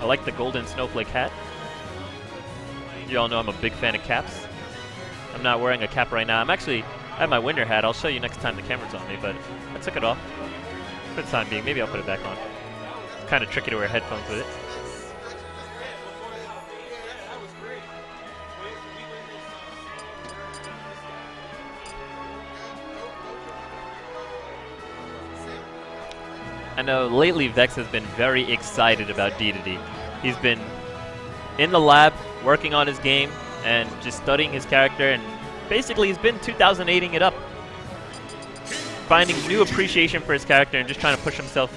I like the golden snowflake hat. You all know I'm a big fan of caps. I'm not wearing a cap right now. I'm actually, I have my winter hat. I'll show you next time the camera's on me, but I took it off for the time being. Maybe I'll put it back on. It's kind of tricky to wear headphones with it. I know lately Vex has been very excited about DDD. He's been in the lab working on his game and just studying his character and basically he's been 2008ing it up. Finding new appreciation for his character and just trying to push himself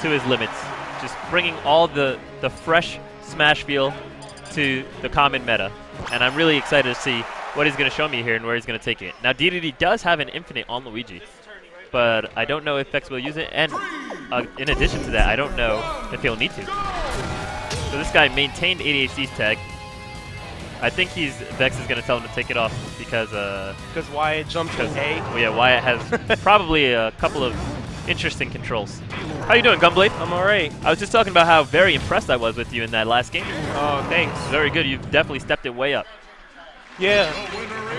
to his limits. Just bringing all the, the fresh Smash feel to the common meta. And I'm really excited to see what he's going to show me here and where he's going to take it. Now DDD does have an infinite on Luigi but I don't know if Vex will use it. And uh, in addition to that, I don't know if he'll need to. So this guy maintained ADHD's tag. I think he's Vex is going to tell him to take it off because uh, because Wyatt jumped to A. Well, yeah, Wyatt has probably a couple of interesting controls. How you doing, Gunblade? I'm alright. I was just talking about how very impressed I was with you in that last game. Oh, thanks. Very good. You've definitely stepped it way up. Yeah.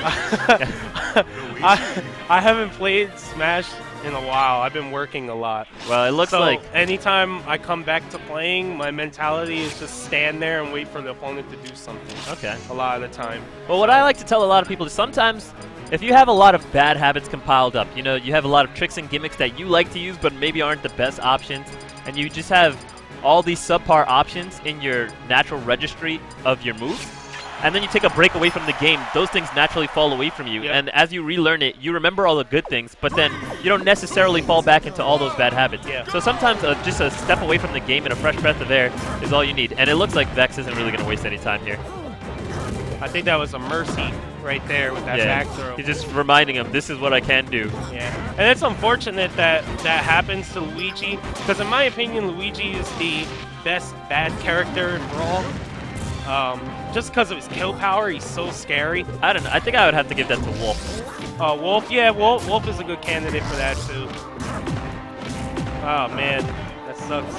I, I haven't played Smash in a while. I've been working a lot. Well, it looks so like anytime I come back to playing, my mentality is just stand there and wait for the opponent to do something. Okay. A lot of the time. Well, what I like to tell a lot of people is sometimes if you have a lot of bad habits compiled up, you know, you have a lot of tricks and gimmicks that you like to use but maybe aren't the best options, and you just have all these subpar options in your natural registry of your moves, and then you take a break away from the game, those things naturally fall away from you. Yep. And as you relearn it, you remember all the good things, but then you don't necessarily fall back into all those bad habits. Yeah. So sometimes uh, just a step away from the game and a fresh breath of air is all you need. And it looks like Vex isn't really going to waste any time here. I think that was a mercy right there with that yeah. back throw. He's just reminding him, this is what I can do. Yeah, and it's unfortunate that that happens to Luigi, because in my opinion, Luigi is the best bad character in Brawl. Um, just because of his kill power, he's so scary. I don't know. I think I would have to give that to Wolf. Uh, Wolf, yeah, Wolf, Wolf is a good candidate for that too. Oh man, that sucks.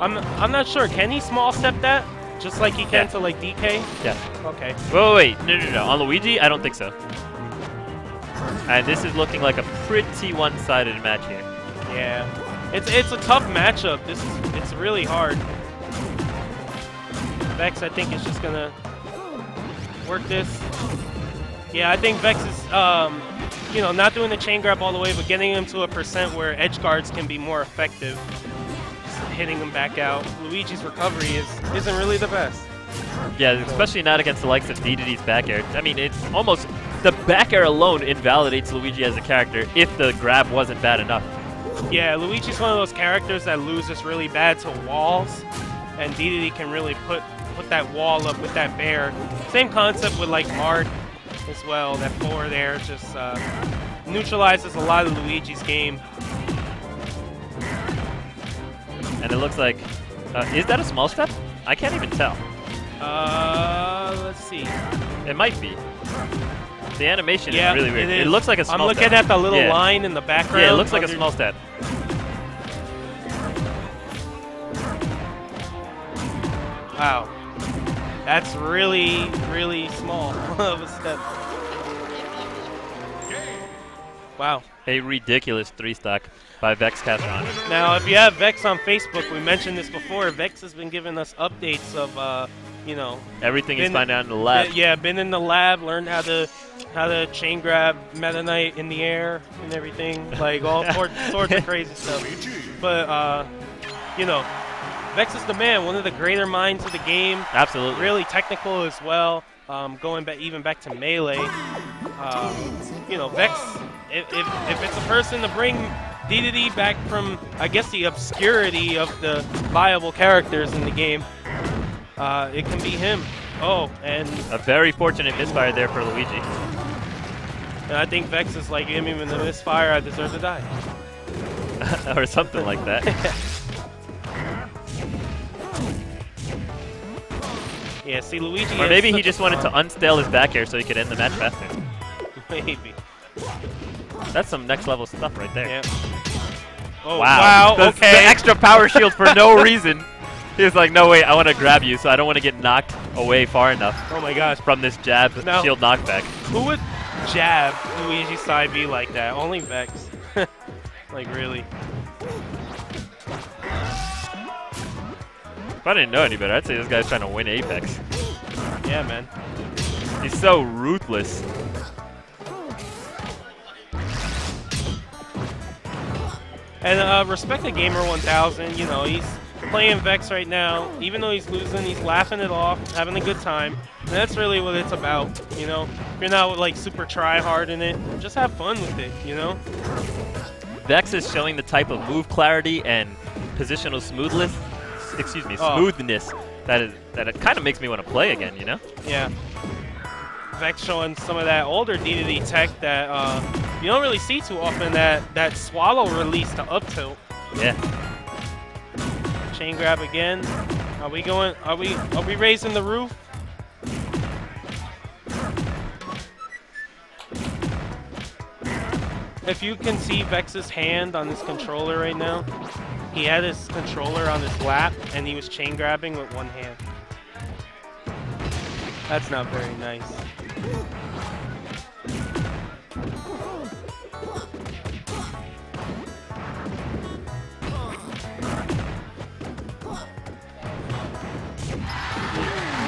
I'm I'm not sure. Can he small step that? Just like he can Yeah. to like DK? Yeah. Okay. Wait, wait, wait. No, no, no. On Luigi, I don't think so. And this is looking like a pretty one-sided match here. Yeah. It's it's a tough matchup. This is it's really hard. Vex, I think, is just gonna work this. Yeah, I think Vex is, um, you know, not doing the chain grab all the way, but getting him to a percent where edge guards can be more effective. Just hitting him back out. Luigi's recovery is isn't really the best. Yeah, especially not against the likes of DDD's back air. I mean, it's almost the back air alone invalidates Luigi as a character if the grab wasn't bad enough. Yeah, Luigi's one of those characters that loses really bad to walls, and DDD can really put put that wall up with that bair. Same concept with like Marth as well. That four there just uh, neutralizes a lot of Luigi's game. And it looks like, uh, is that a small step? I can't even tell. Uh, let's see. It might be. The animation Yeah, is really weird. it looks like a small step. I'm looking step. at the little Yeah. line in the background. Yeah, it looks like a small step. Wow. That's really, really small of a step. Wow. A ridiculous three stock by Vex Castron. Now, if you have Vex on Facebook, we mentioned this before. Vex has been giving us updates of, uh, you know, Everything he's Been- finding out in the lab. yeah, been in the lab, learned how to how to chain grab Meta Knight in the air and everything, like all sorts, sorts of crazy stuff. But uh, you know, Vex is the man, one of the greater minds of the game. Absolutely. Really technical as well. Um, going back even back to melee. Um, you know, Vex. If, if, if it's a person to bring DDD back from, I guess, the obscurity of the viable characters in the game, uh, it can be him. Oh, and, A very fortunate misfire there for Luigi. and I think Vex is like, give me the misfire, I deserve to die. or something like that. Yeah, see, Luigi. or maybe he just wanted to unstale his back air so he could end the match faster. Maybe. That's some next level stuff right there. Yeah. Oh, wow. wow, The- okay. The extra power shield for no reason. He was like, no, wait, I want to grab you, so I don't want to get knocked away far enough Oh my gosh. from this jab No. shield knockback. Who would jab Luigi side B like that? Only Vex. like really. If I didn't know any better, I'd say this guy's trying to win Apex. Yeah, man. He's so ruthless. And uh, respect the Gamer 1000. You know, he's playing Vex right now. Even though he's losing, he's laughing it off, having a good time. And that's really what it's about. You know, if you're not like super try hard in it, just have fun with it. You know. Vex is showing the type of move clarity and positional smoothness, excuse me, Oh. smoothness that is that it kind of makes me want to play again, you know? Yeah. Vex showing some of that older DDD tech that uh, you don't really see too often. That that swallow release to up tilt. Yeah. Chain grab again. Are we going? Are we? Are we raising the roof? If you can see Vex's hand on his controller right now, he had his controller on his lap and he was chain grabbing with one hand. That's not very nice. In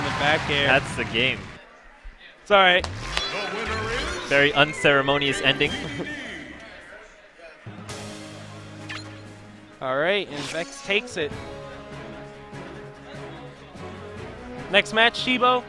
the back air. That's the game. it's alright. Very unceremonious ending. Alright, and Vex takes it. Next match, Chibo.